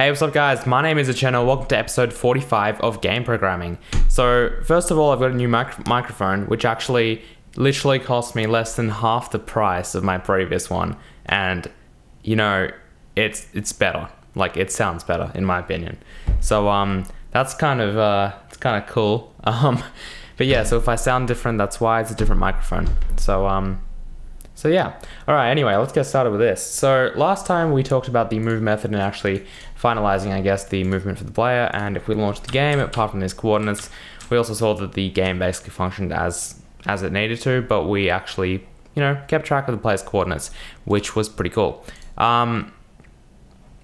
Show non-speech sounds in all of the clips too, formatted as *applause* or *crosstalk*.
Hey, what's up guys? My name is TheCherno. Welcome to episode 45 of Game Programming. So, first of all, I've got a new mic microphone, which actually literally cost me less than half the price of my previous one. And, you know, it's it's better. Like, it sounds better, in my opinion. So, um, that's kind of, uh, it's kind of cool. *laughs* Um, but yeah, so if I sound different, that's why it's a different microphone. So, um, so yeah. All right, anyway, let's get started with this. So last time we talked about the move method and actually finalizing, I guess, the movement for the player. And if we launch the game, apart from these coordinates, we also saw that the game basically functioned as, as it needed to, but we actually, you know, kept track of the player's coordinates, which was pretty cool. Um,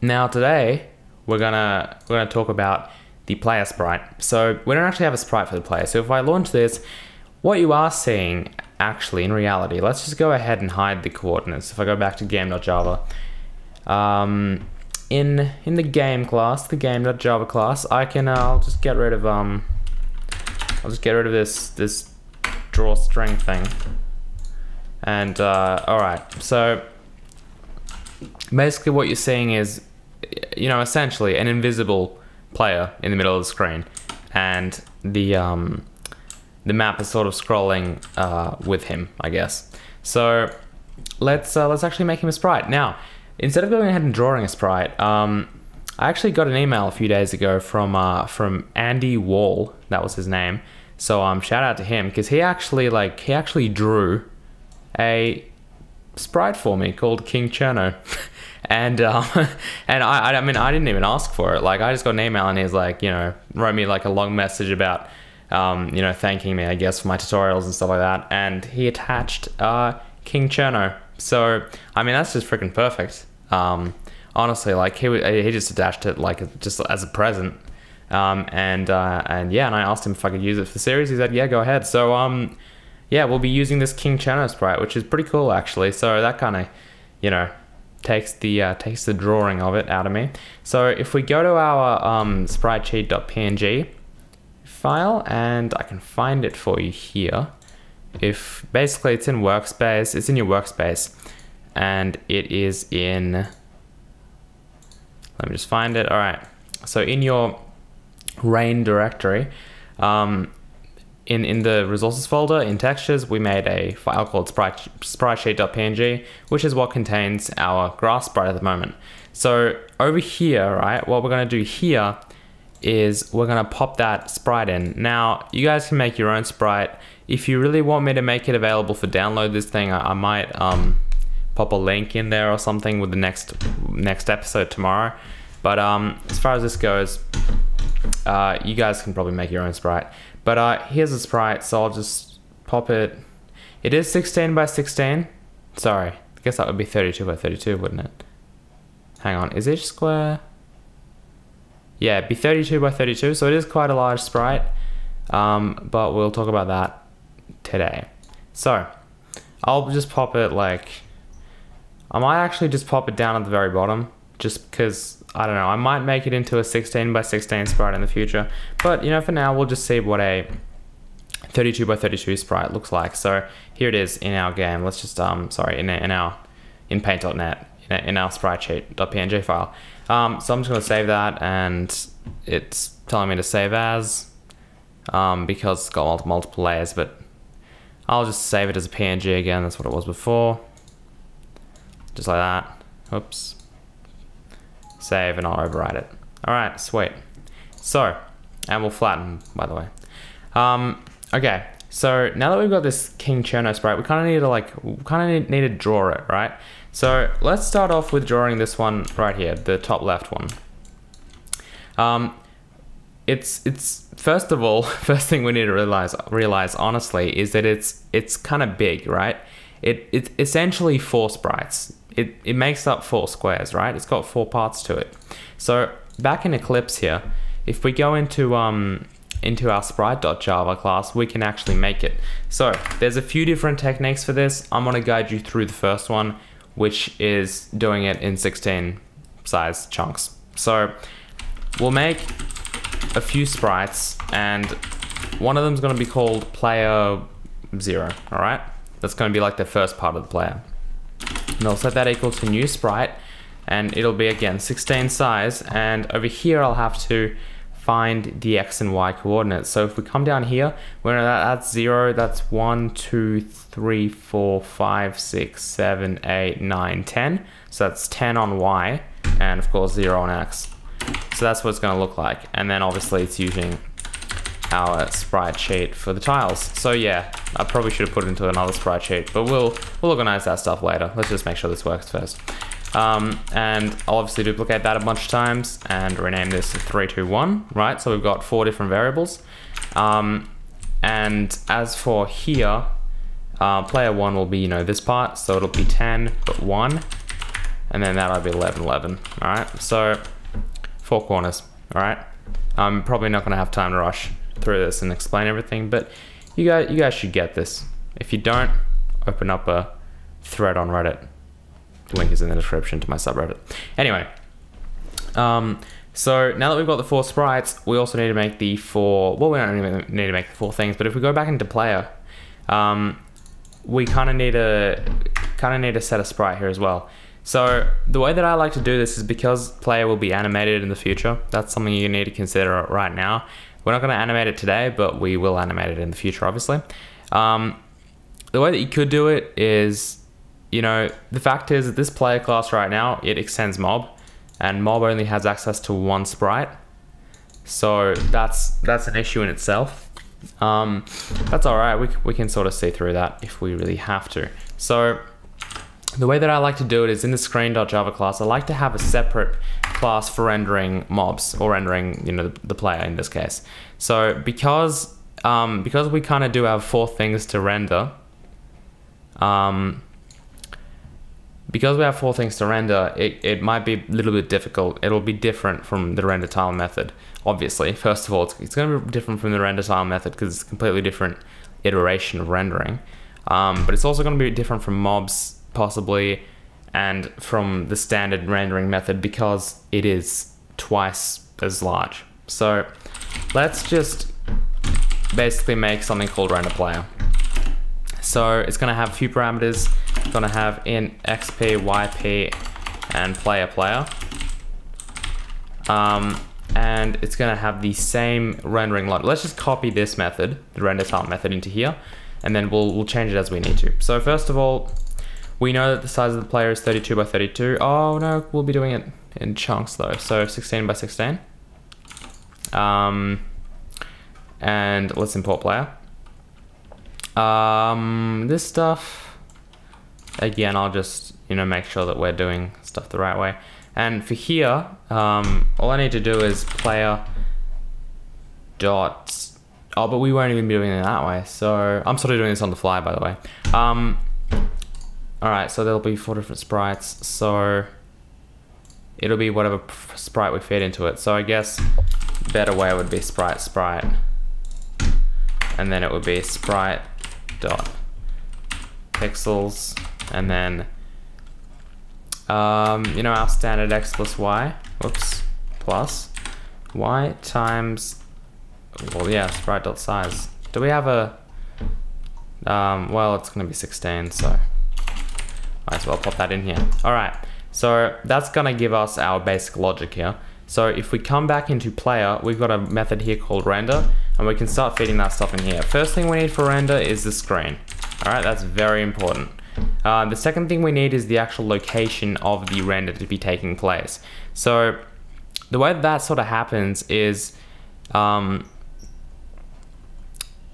now today, we're gonna, we're gonna talk about the player sprite. So we don't actually have a sprite for the player. So if I launch this, what you are seeing actually in reality, let's just go ahead and hide the coordinates. If I go back to game.java, um, in in the game class, the game.java class, I can uh, I'll just get rid of um I'll just get rid of this this draw string thing. And uh, all right, so basically what you're seeing is, you know, essentially an invisible player in the middle of the screen, and the um, the map is sort of scrolling uh, with him, I guess. So let's uh, let's actually make him a sprite. Now, instead of going ahead and drawing a sprite, um, I actually got an email a few days ago from uh, from Andy Wall. That was his name. So um, shout out to him because he actually like he actually drew a sprite for me called King Cherno. *laughs* and um, *laughs* and I, I mean I didn't even ask for it. Like I just got an email and he's like, you know, wrote me like a long message about um, you know, thanking me, I guess, for my tutorials and stuff like that. And he attached uh, King Cherno. So, I mean, that's just freaking perfect. Um, honestly, like he he just attached it like just as a present. Um, and uh, and yeah, and I asked him if I could use it for the series. He said, yeah, go ahead. So um, yeah, we'll be using this King Cherno sprite, which is pretty cool actually. So that kind of, you know, takes the uh, takes the drawing of it out of me. So if we go to our um, spritesheet.png file and I can find it for you here. If basically it's in workspace, it's in your workspace and it is in, let me just find it. All right. So in your rain directory, um, in, in the resources folder in textures, we made a file called sprite, spritesheet.png, which is what contains our grass sprite at the moment. So over here, right, what we're gonna do here is we're gonna pop that sprite in. Now, you guys can make your own sprite. If you really want me to make it available for download this thing, I, I might um, pop a link in there or something with the next next episode tomorrow. But um, as far as this goes, uh, you guys can probably make your own sprite. But uh, here's a sprite, so I'll just pop it. It is 16 by 16. Sorry, I guess that would be 32 by 32, wouldn't it? Hang on, is each square? Yeah, be 32 by 32, so it is quite a large sprite, um, but we'll talk about that today. So, I'll just pop it like, I might actually just pop it down at the very bottom, just because, I don't know, I might make it into a 16 by 16 sprite in the future, but you know, for now, we'll just see what a 32 by 32 sprite looks like. So here it is in our game. Let's just, um, sorry, in, in our, in paint.net, in, in our sprite sheet.png file. Um, so I'm just to save that and it's telling me to save as um, because it's got multiple layers, but I'll just save it as a PNG again. That's what it was before. Just like that. Oops. Save and I'll override it. All right, sweet. So, and we'll flatten, by the way. Um, okay, so now that we've got this King Cherno sprite, we kind of need to like, kind of need to draw it, right? So let's start off with drawing this one right here, the top left one. Um, it's it's first of all, *laughs* first thing we need to realize realize honestly is that it's it's kind of big, right? It it's essentially four sprites. It it makes up four squares, right? It's got four parts to it. So back in Eclipse here, if we go into um into our sprite.java class, we can actually make it. So there's a few different techniques for this. I'm gonna guide you through the first one which is doing it in 16 size chunks. So we'll make a few sprites and one of them is going to be called player zero, all right? That's going to be like the first part of the player. And I'll set that equal to new sprite and it'll be again 16 size and over here I'll have to find the x and y coordinates. So if we come down here, when that's zero, that's one, two, three, four, five, six, seven, eight, nine, ten. So that's 10 on y and of course zero on x. So that's what it's gonna look like. And then obviously it's using our sprite sheet for the tiles. So yeah, I probably should have put it into another sprite sheet, but we'll, we'll organize that stuff later. Let's just make sure this works first. Um, and I'll obviously duplicate that a bunch of times and rename this to 321, right? So we've got four different variables. Um, and as for here, uh, player one will be, you know, this part. So it'll be 10, but one. And then that'll be 11, 11. All right. So four corners. All right. I'm probably not going to have time to rush through this and explain everything, but you guys, you guys should get this. If you don't, open up a thread on Reddit link is in the description to my subreddit. Anyway, um, so now that we've got the four sprites, we also need to make the four, well, we don't need to make the four things, but if we go back into player, um, we kind of need to kind of need to set a sprite here as well. So the way that I like to do this is because player will be animated in the future. That's something you need to consider right now. We're not going to animate it today, but we will animate it in the future, obviously. Um, the way that you could do it is you know, the fact is that this player class right now, it extends mob and mob only has access to one sprite. So that's that's an issue in itself. Um, that's all right. We, we can sort of see through that if we really have to. So the way that I like to do it is in the screen.java class, I like to have a separate class for rendering mobs or rendering, you know, the, the player in this case. So because, um, because we kind of do have four things to render, um, because we have four things to render, it, it might be a little bit difficult. It'll be different from the render tile method, obviously. First of all, it's, it's going to be different from the render tile method because it's a completely different iteration of rendering. Um, but it's also going to be different from mobs, possibly, and from the standard rendering method because it is twice as large. So let's just basically make something called render player. So it's going to have a few parameters. To have int xp, yp, and player player. Um, and it's to have the same rendering logic. Let's just copy this method, the render tile method, into here, and then we'll, we'll change it as we need to. So first of all, we know that the size of the player is 32 by 32. Oh no, we'll be doing it in chunks though. So 16 by 16. Um, and let's import player. Um, this stuff, again, I'll just, you know, make sure that we're doing stuff the right way. And for here, um, all I need to do is player dot, oh, but we won't even be doing it that way. So I'm sort of doing this on the fly, by the way. Um, all right, so there'll be four different sprites. So it'll be whatever sprite we feed into it. So I guess better way would be sprite sprite. And then it would be sprite dot pixels and then um, you know our standard x plus y whoops plus y times well yeah sprite dot size do we have a um, well it's gonna be 16 so might as well pop that in here all right so that's gonna give us our basic logic here so if we come back into player, we've got a method here called render, and we can start feeding that stuff in here. First thing we need for render is the screen. All right, that's very important. Uh, the second thing we need is the actual location of the render to be taking place. So the way that, sort of happens is, um,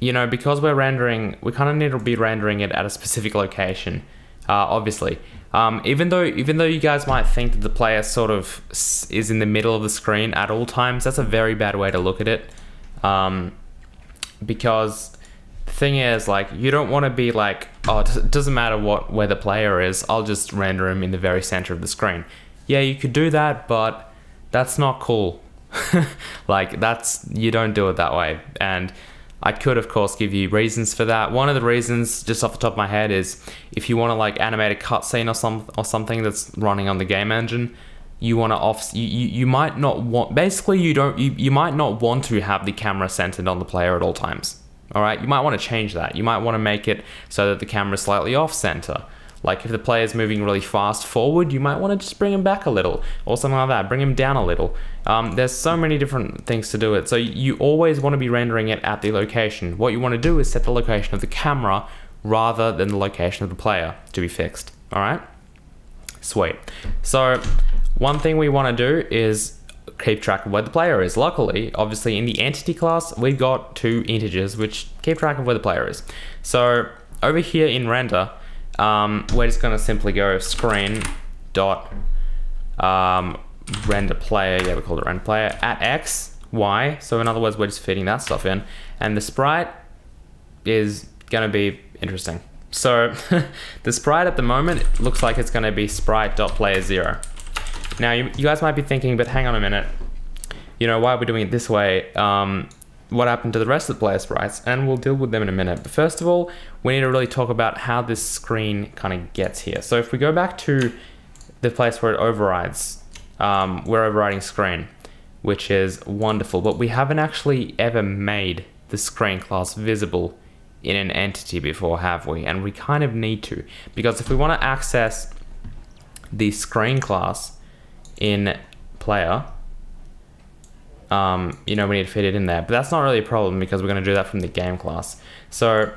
you know, because we're rendering, we kind of need to be rendering it at a specific location, uh, obviously. Um, even though even though you guys might think that the player sort of is in the middle of the screen at all times, that's a very bad way to look at it. Um, because the thing is, like, you don't want to be like, oh, it doesn't matter what where the player is. I'll just render him in the very center of the screen. Yeah, you could do that, but that's not cool. *laughs* like, that's you don't do it that way, and I could, of course, give you reasons for that. One of the reasons, just off the top of my head, is if you want to like animate a cutscene or some or something that's running on the game engine, you want to off. You, you, you might not want. Basically, you don't. You, you might not want to have the camera centered on the player at all times. All right, you might want to change that. You might want to make it so that the camera is slightly off center, Like if the player is moving really fast forward, you might want to just bring him back a little or something like that. Bring him down a little. Um, there's so many different things to do it. So you always want to be rendering it at the location. What you want to do is set the location of the camera rather than the location of the player to be fixed. All right. Sweet. So one thing we want to do is keep track of where the player is. Luckily, obviously in the entity class, we've got two integers which keep track of where the player is. So over here in render, um, we're just going to simply go screen dot um, render player, yeah, we call it render player, at x, y. So in other words, we're just feeding that stuff in. And the sprite is going to be interesting. So *laughs* the sprite at the moment looks like it's going to be sprite.player0. Now you, you, guys might be thinking, but hang on a minute, you know, why are we doing it this way? Um, what happened to the rest of the player sprites? And we'll deal with them in a minute. But first of all, we need to really talk about how this screen kind of gets here. So if we go back to the place where it overrides, um, we're overriding screen, which is wonderful, but we haven't actually ever made the screen class visible in an entity before, have we? And we kind of need to, because if we want to access the screen class in player, um, you know, we need to fit it in there. But that's not really a problem because we're going to do that from the game class. So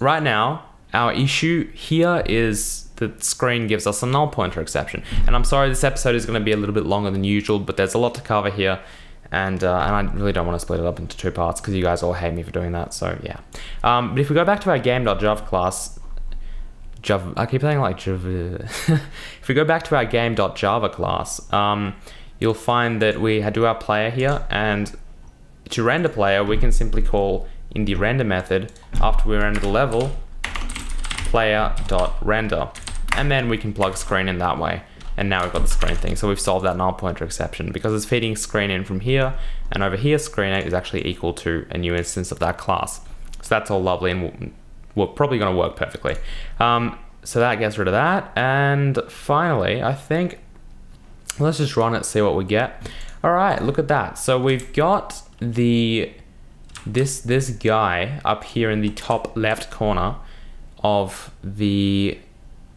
right now, our issue here is the screen gives us a null pointer exception. And I'm sorry, this episode is going to be a little bit longer than usual, but there's a lot to cover here. And, uh, and I really don't want to split it up into two parts because you guys all hate me for doing that. So yeah. Um, but if we go back to our game.java class, Java, I keep saying like Java. *laughs* if we go back to our game.java class, um, you'll find that we do our player here and to render player, we can simply call in the render method after we render the level player.render and then we can plug screen in that way and now we've got the screen thing so we've solved that null pointer exception because it's feeding screen in from here and over here screen is actually equal to a new instance of that class so that's all lovely and we're probably going to work perfectly um, so that gets rid of that and finally I think let's just run it see what we get all right look at that so we've got the this this guy up here in the top left corner of the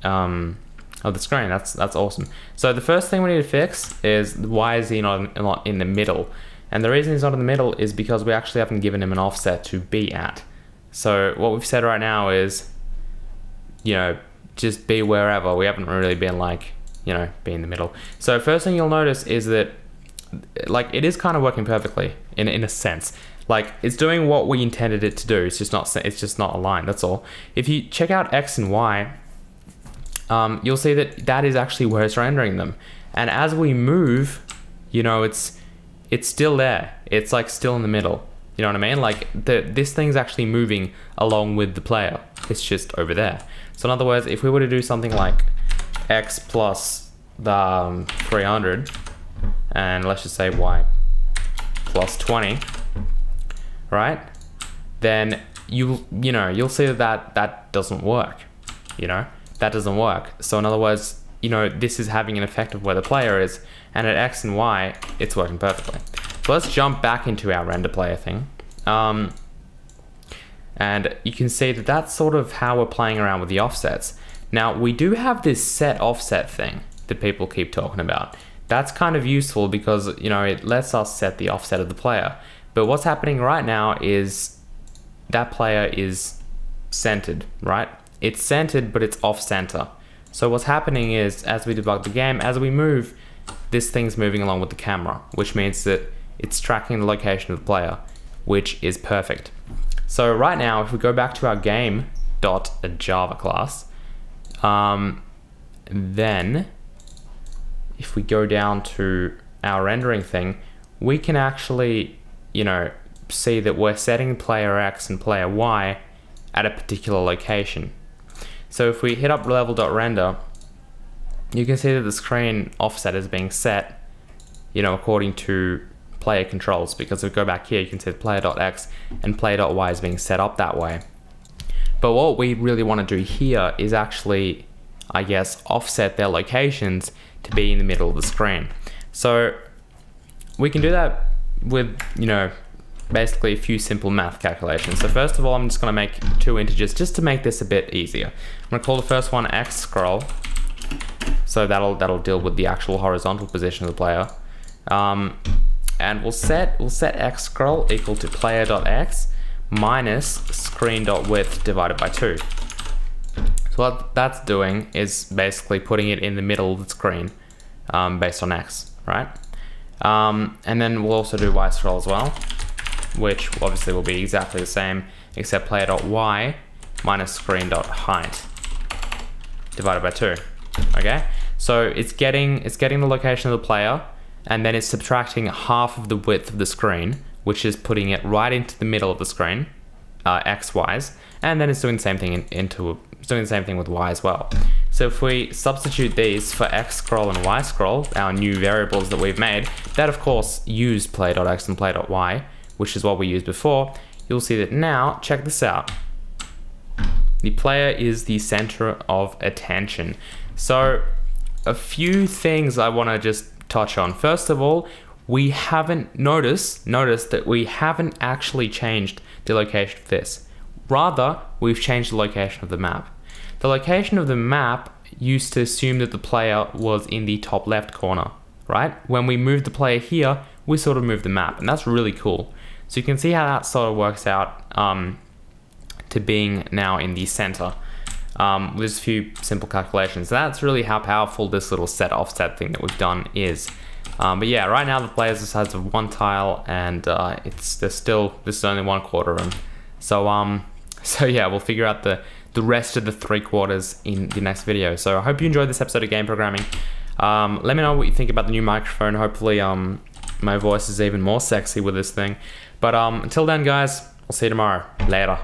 um, of the screen. That's that's awesome. So the first thing we need to fix is why is he not, not in the middle? And the reason he's not in the middle is because we actually haven't given him an offset to be at. So what we've said right now is, you know, just be wherever. We haven't really been like, you know, be in the middle. So first thing you'll notice is that, like, it is kind of working perfectly in in a sense. Like it's doing what we intended it to do. It's just not it's just not aligned. That's all. If you check out X and Y, um, you'll see that that is actually where it's rendering them. And as we move, you know, it's it's still there. It's like still in the middle. You know what I mean? Like the this thing's actually moving along with the player. It's just over there. So in other words, if we were to do something like x plus the um, 300, and let's just say y plus 20, right? Then you you know you'll see that that, that doesn't work. You know that doesn't work. So in other words, you know this is having an effect of where the player is, and at x and y it's working perfectly. So let's jump back into our render player thing. Um, and you can see that that's sort of how we're playing around with the offsets. Now we do have this set offset thing that people keep talking about. That's kind of useful because you know it lets us set the offset of the player. But what's happening right now is that player is centered, right? It's centered, but it's off center. So what's happening is as we debug the game, as we move, this thing's moving along with the camera, which means that it's tracking the location of the player, which is perfect. So right now, if we go back to our game.java class, um, then if we go down to our rendering thing, we can actually you know, see that we're setting player X and player Y at a particular location. So if we hit up level.render, you can see that the screen offset is being set, you know, according to player controls. Because if we go back here, you can see the player.x and player.y is being set up that way. But what we really want to do here is actually, I guess, offset their locations to be in the middle of the screen. So we can do that with, you know, basically a few simple math calculations. So first of all, I'm just gonna make two integers just to make this a bit easier. I'm gonna call the first one x scroll. So that'll that'll deal with the actual horizontal position of the player. Um, and we'll set we'll set x scroll equal to player.x minus screen.width divided by 2. So what that's doing is basically putting it in the middle of the screen um, based on x, right? Um, and then we'll also do y scroll as well, which obviously will be exactly the same, except player.y minus screen.height divided by 2, okay? So it's getting, it's getting the location of the player, and then it's subtracting half of the width of the screen, which is putting it right into the middle of the screen, uh, x-wise, and then it's doing the same thing in, into doing the same thing with y as well. So if we substitute these for x scroll and y scroll, our new variables that we've made, that of course use play.x and play.y, which is what we used before, you'll see that now, check this out. The player is the center of attention. So a few things I want to just touch on. First of all, we haven't noticed, noticed that we haven't actually changed the location of this. Rather, we've changed the location of the map. The location of the map used to assume that the player was in the top left corner, right? When we move the player here, we sort of move the map, and that's really cool. So you can see how that sort of works out um, to being now in the center um, with a few simple calculations. That's really how powerful this little set offset thing that we've done is. Um, but yeah, right now the player's the size of one tile, and uh, it's there's still this is only one quarter room. So um, *laughs* so yeah, we'll figure out the the rest of the three quarters in the next video. So I hope you enjoyed this episode of Game Programming. Um, let me know what you think about the new microphone. Hopefully, um, my voice is even more sexy with this thing. But um, until then, guys, I'll see you tomorrow. Later.